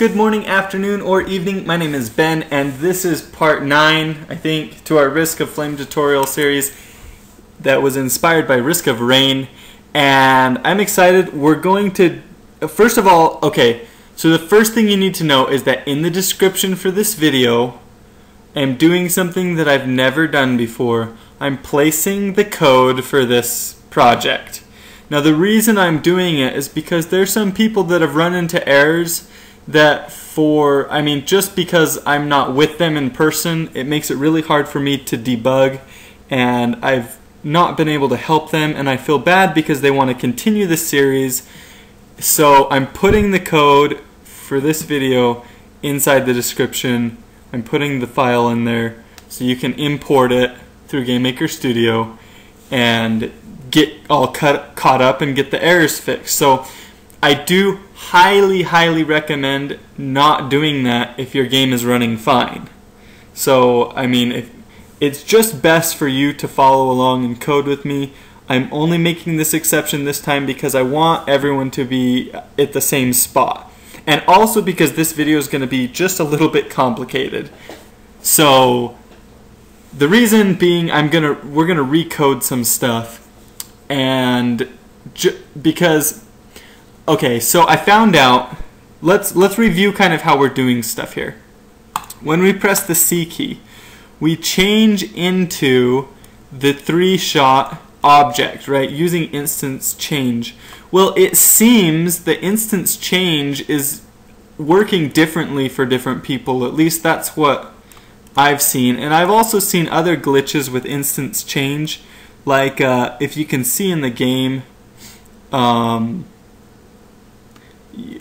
Good morning, afternoon, or evening. My name is Ben, and this is part 9, I think, to our Risk of Flame tutorial series that was inspired by Risk of Rain. And I'm excited. We're going to, first of all, okay, so the first thing you need to know is that in the description for this video, I'm doing something that I've never done before. I'm placing the code for this project. Now the reason I'm doing it is because there's some people that have run into errors that for, I mean, just because I'm not with them in person, it makes it really hard for me to debug, and I've not been able to help them, and I feel bad because they want to continue the series. So I'm putting the code for this video inside the description. I'm putting the file in there so you can import it through GameMaker Studio and get all cut, caught up and get the errors fixed. So I do highly, highly recommend not doing that if your game is running fine. So, I mean, if, it's just best for you to follow along and code with me. I'm only making this exception this time because I want everyone to be at the same spot. And also because this video is going to be just a little bit complicated. So, the reason being I'm going to we're going to recode some stuff and because Okay, so I found out. Let's let's review kind of how we're doing stuff here. When we press the C key, we change into the three-shot object, right? Using instance change. Well, it seems the instance change is working differently for different people. At least that's what I've seen. And I've also seen other glitches with instance change. Like uh, if you can see in the game, um,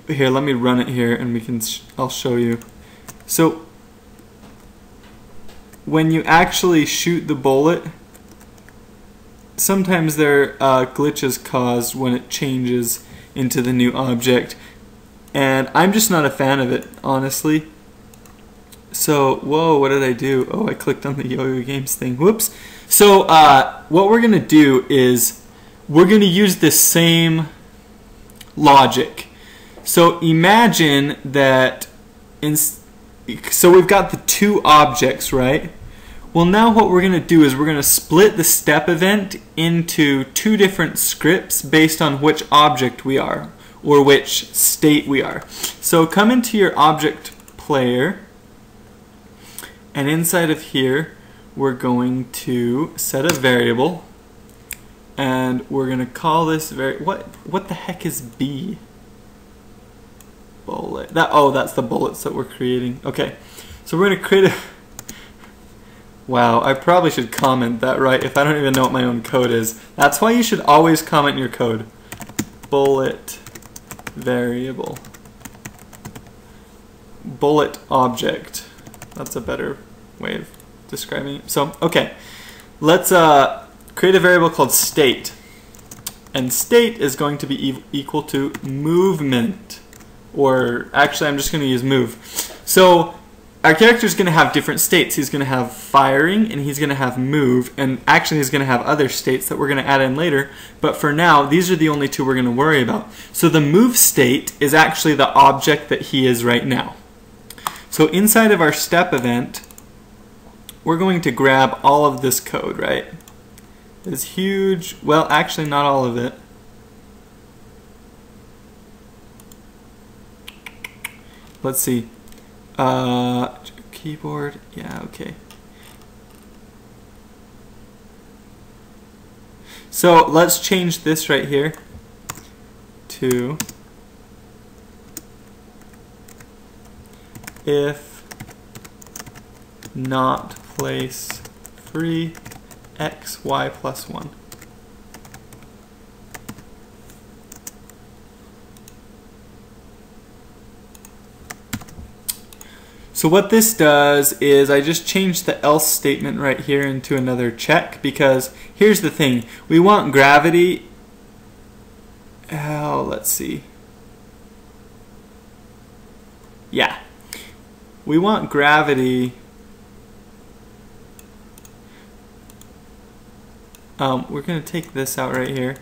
here let me run it here and we can sh I'll show you. So when you actually shoot the bullet sometimes there are uh, glitches caused when it changes into the new object. And I'm just not a fan of it honestly. So whoa what did I do? Oh I clicked on the YoYo Games thing. Whoops. So uh, what we're gonna do is we're gonna use the same logic so imagine that, in, so we've got the two objects, right? Well, now what we're going to do is we're going to split the step event into two different scripts based on which object we are or which state we are. So come into your object player and inside of here we're going to set a variable and we're going to call this very what what the heck is b bullet. That oh, that's the bullets that we're creating. Okay, so we're gonna create a. Wow, I probably should comment that right if I don't even know what my own code is. That's why you should always comment your code. Bullet variable. Bullet object. That's a better way of describing it. So, okay, let's uh, create a variable called state. And state is going to be equal to movement or actually I'm just going to use move. So our character is going to have different states. He's going to have firing and he's going to have move and actually he's going to have other states that we're going to add in later. But for now, these are the only two we're going to worry about. So the move state is actually the object that he is right now. So inside of our step event, we're going to grab all of this code, right? This huge. Well, actually not all of it. Let's see. Uh, keyboard, yeah, okay. So let's change this right here to if not place free x y plus 1. So what this does is I just changed the else statement right here into another check because here's the thing. We want gravity. Oh, let's see. Yeah. We want gravity. Um, we're going to take this out right here.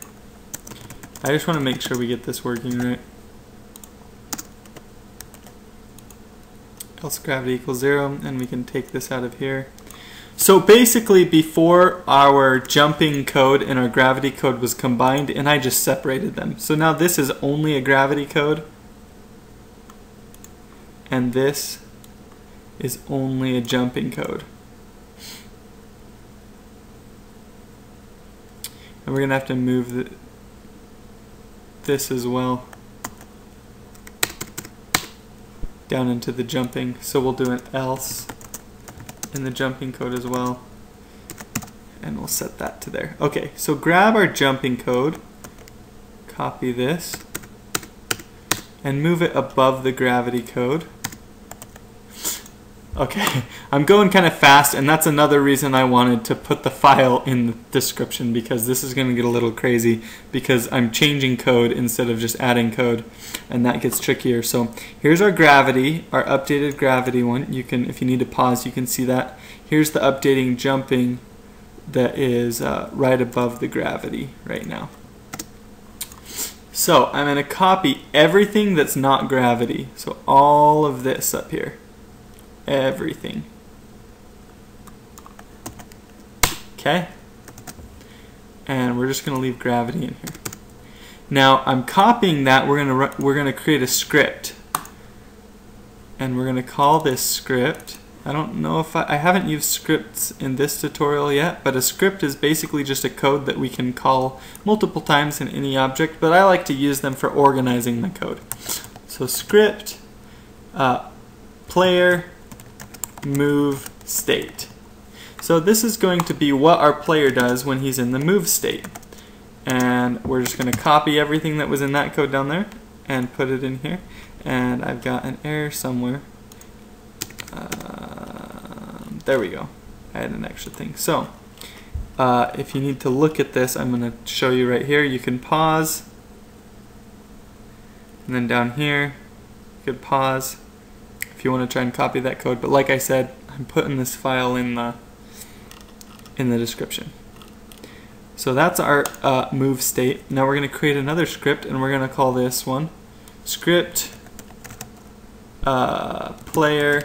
I just want to make sure we get this working right. Else gravity equals zero, and we can take this out of here. So basically, before our jumping code and our gravity code was combined, and I just separated them. So now this is only a gravity code, and this is only a jumping code. And we're going to have to move the, this as well down into the jumping. So we'll do an else in the jumping code as well. And we'll set that to there. Okay, so grab our jumping code, copy this, and move it above the gravity code. Okay, I'm going kind of fast, and that's another reason I wanted to put the file in the description because this is going to get a little crazy because I'm changing code instead of just adding code, and that gets trickier. So here's our gravity, our updated gravity one. You can, if you need to pause, you can see that. Here's the updating jumping that is uh, right above the gravity right now. So I'm going to copy everything that's not gravity. So all of this up here everything. Okay? And we're just going to leave gravity in here. Now, I'm copying that. We're going to we're going to create a script. And we're going to call this script. I don't know if I, I haven't used scripts in this tutorial yet, but a script is basically just a code that we can call multiple times in any object, but I like to use them for organizing the code. So script, uh, player, move state. So this is going to be what our player does when he's in the move state. And we're just going to copy everything that was in that code down there and put it in here. And I've got an error somewhere. Um, there we go. I had an extra thing. So uh, if you need to look at this, I'm going to show you right here. You can pause. And then down here, you could pause if you want to try and copy that code. But like I said, I'm putting this file in the in the description. So that's our uh, move state. Now we're going to create another script, and we're going to call this one script uh, player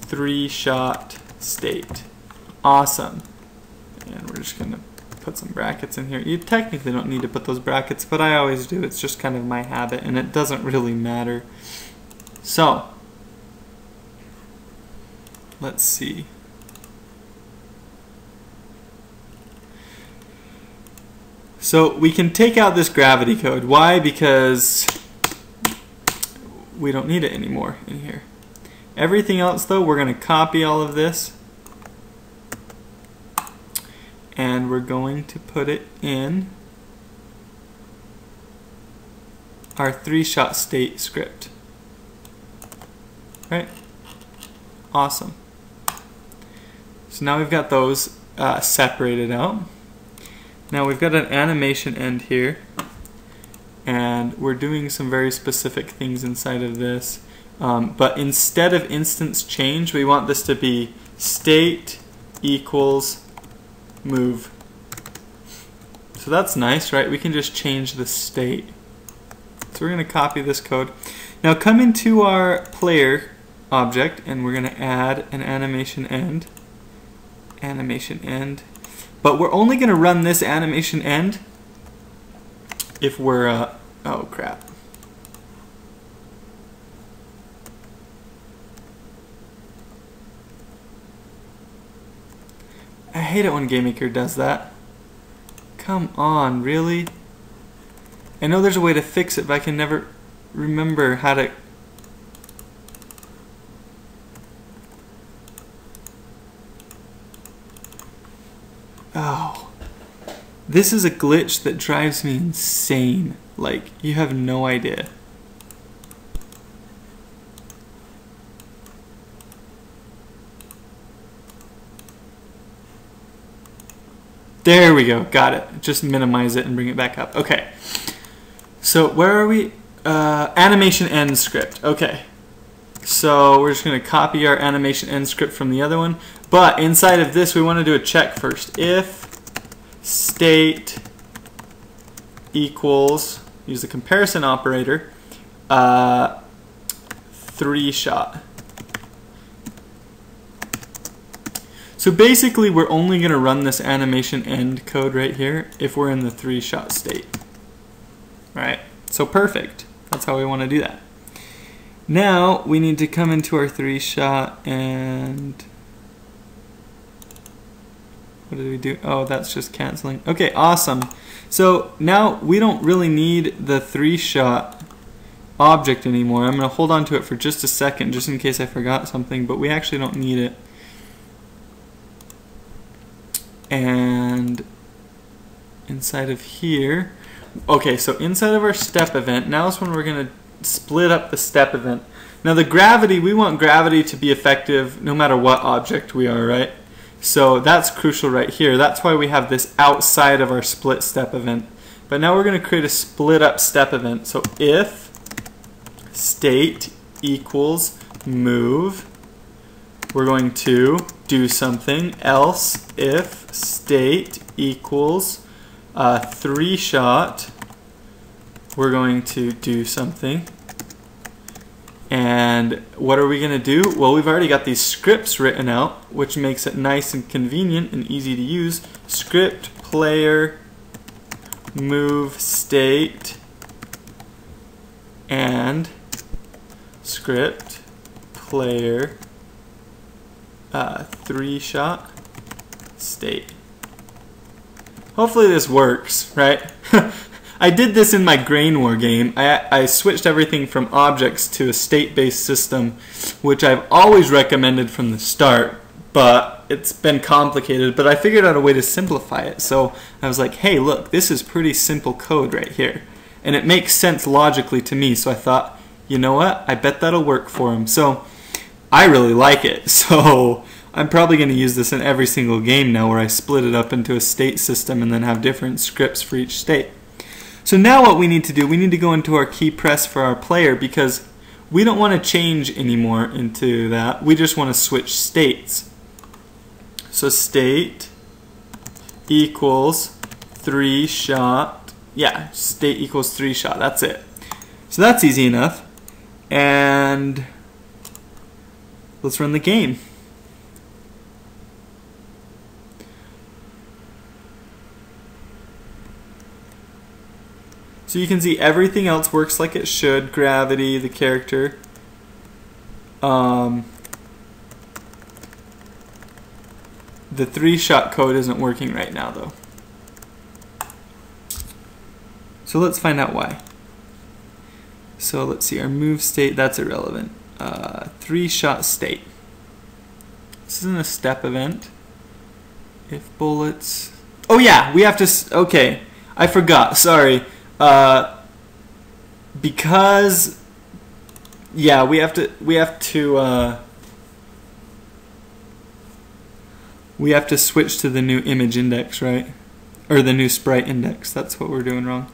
three shot state. Awesome. And we're just going to put some brackets in here. You technically don't need to put those brackets, but I always do. It's just kind of my habit, and it doesn't really matter. So, let's see. So we can take out this gravity code. Why? Because we don't need it anymore in here. Everything else though, we're going to copy all of this and we're going to put it in our three-shot state script right? Awesome. So now we've got those uh, separated out. Now we've got an animation end here and we're doing some very specific things inside of this. Um, but instead of instance change, we want this to be state equals move. So that's nice, right? We can just change the state. So we're going to copy this code. Now come into our player object and we're going to add an animation end. Animation end. But we're only going to run this animation end if we're uh, oh crap. I hate it when GameMaker does that. Come on really? I know there's a way to fix it but I can never remember how to Oh. This is a glitch that drives me insane. Like, you have no idea. There we go. Got it. Just minimize it and bring it back up. Okay. So where are we? Uh, animation end script. Okay. So we're just going to copy our animation end script from the other one. But inside of this, we want to do a check first. If state equals, use the comparison operator, uh, three shot. So basically we're only going to run this animation end code right here if we're in the three shot state. Right? So perfect. That's how we want to do that. Now we need to come into our three shot and what did we do? Oh, that's just canceling. Okay, awesome. So now we don't really need the three shot object anymore. I'm going to hold on to it for just a second just in case I forgot something, but we actually don't need it. And inside of here, okay, so inside of our step event, now is when we're going to split up the step event. Now the gravity, we want gravity to be effective no matter what object we are, right? So that's crucial right here. That's why we have this outside of our split step event. But now we're going to create a split up step event. So if state equals move, we're going to do something. Else if state equals uh, three shot, we're going to do something. And what are we going to do? Well, we've already got these scripts written out, which makes it nice and convenient and easy to use. Script player move state and script player uh, three shot state. Hopefully this works, right? I did this in my Grain War game. I, I switched everything from objects to a state-based system, which I've always recommended from the start, but it's been complicated, but I figured out a way to simplify it. So I was like, hey, look, this is pretty simple code right here. And it makes sense logically to me, so I thought, you know what, I bet that'll work for him. So I really like it, so I'm probably going to use this in every single game now where I split it up into a state system and then have different scripts for each state. So now what we need to do, we need to go into our key press for our player because we don't want to change anymore into that. We just want to switch states. So state equals three shot. Yeah, state equals three shot. That's it. So that's easy enough. And let's run the game. So you can see everything else works like it should. Gravity, the character. Um, the three-shot code isn't working right now though. So let's find out why. So let's see, our move state, that's irrelevant. Uh, three-shot state. This isn't a step event. If bullets... Oh yeah, we have to... Okay, I forgot, sorry. Uh, because yeah, we have to we have to uh, we have to switch to the new image index, right? Or the new sprite index. That's what we're doing wrong.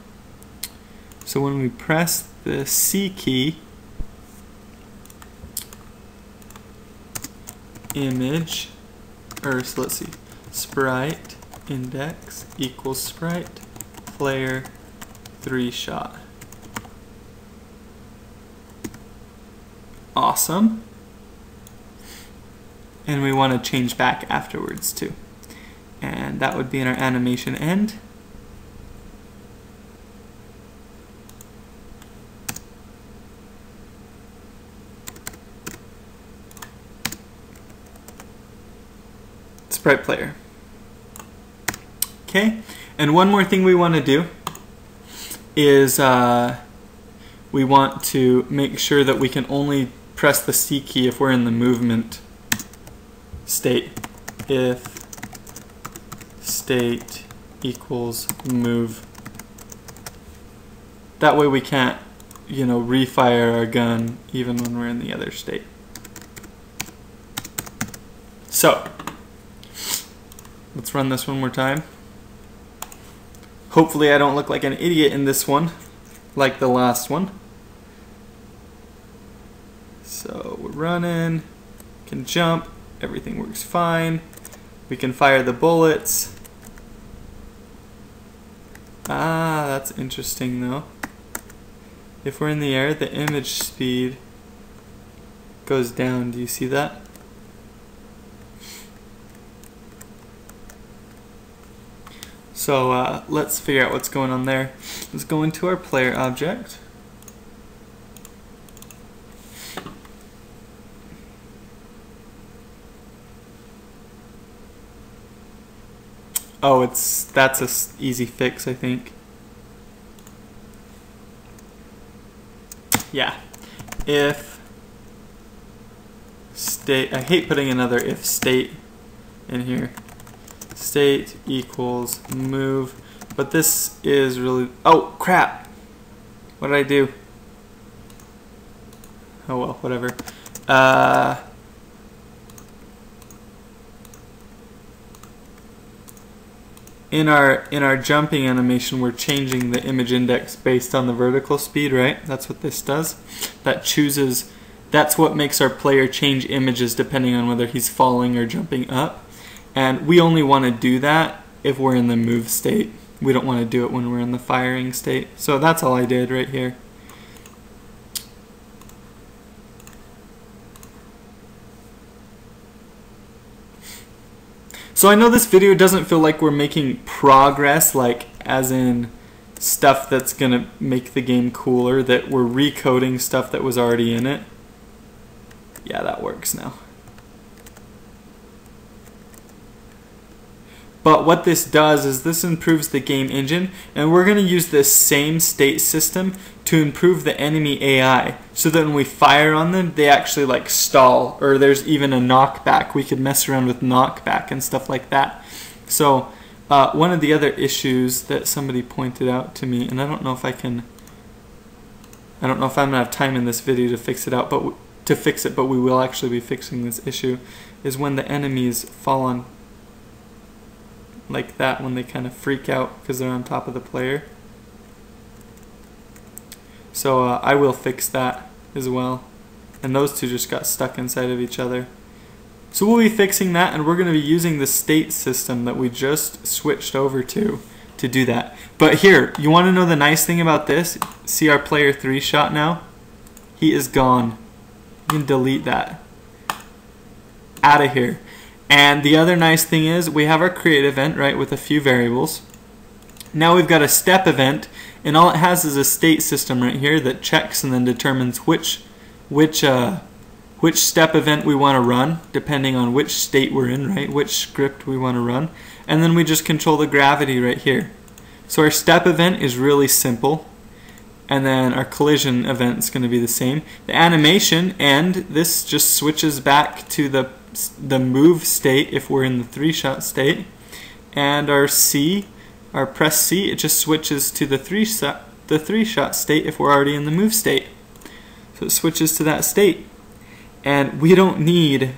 So when we press the C key, image, or so let's see, sprite index equals sprite player three shot. Awesome. And we want to change back afterwards too. And that would be in our animation end. Sprite player. Okay, and one more thing we want to do is uh, we want to make sure that we can only press the C key if we're in the movement state. If state equals move. That way we can't, you know, refire our gun even when we're in the other state. So, let's run this one more time. Hopefully I don't look like an idiot in this one, like the last one. So we're running, can jump, everything works fine. We can fire the bullets. Ah, that's interesting though. If we're in the air, the image speed goes down. Do you see that? So uh, let's figure out what's going on there. Let's go into our player object. Oh, it's that's a easy fix, I think. Yeah. If state, I hate putting another if state in here. State equals move, but this is really, oh crap. What did I do? Oh well, whatever. Uh, in our in our jumping animation we're changing the image index based on the vertical speed right that's what this does that chooses that's what makes our player change images depending on whether he's falling or jumping up and we only want to do that if we're in the move state we don't want to do it when we're in the firing state so that's all I did right here So I know this video doesn't feel like we're making progress, like as in stuff that's gonna make the game cooler, that we're recoding stuff that was already in it. Yeah, that works now. But what this does is this improves the game engine, and we're going to use this same state system to improve the enemy AI, so that when we fire on them, they actually like stall, or there's even a knockback. We could mess around with knockback and stuff like that. So uh, one of the other issues that somebody pointed out to me, and I don't know if I can, I don't know if I'm gonna have time in this video to fix it out, but to fix it, but we will actually be fixing this issue, is when the enemies fall on like that when they kind of freak out because they're on top of the player. So uh, I will fix that as well. And those two just got stuck inside of each other. So we'll be fixing that and we're going to be using the state system that we just switched over to to do that. But here, you want to know the nice thing about this? See our player 3 shot now? He is gone. You can delete that. Out of here. And the other nice thing is we have our create event, right, with a few variables. Now we've got a step event, and all it has is a state system right here that checks and then determines which which uh, which step event we want to run, depending on which state we're in, right, which script we want to run. And then we just control the gravity right here. So our step event is really simple. And then our collision event is going to be the same. The animation and this just switches back to the the move state if we're in the three shot state. And our C our press C it just switches to the three shot the three shot state if we're already in the move state. So it switches to that state. And we don't need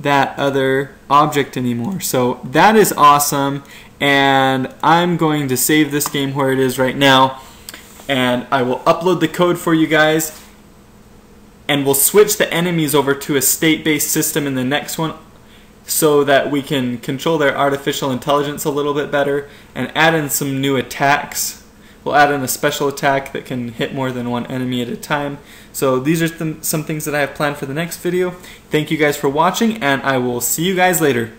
that other object anymore. So that is awesome. And I'm going to save this game where it is right now. And I will upload the code for you guys and we'll switch the enemies over to a state-based system in the next one so that we can control their artificial intelligence a little bit better and add in some new attacks. We'll add in a special attack that can hit more than one enemy at a time. So these are th some things that I have planned for the next video. Thank you guys for watching and I will see you guys later.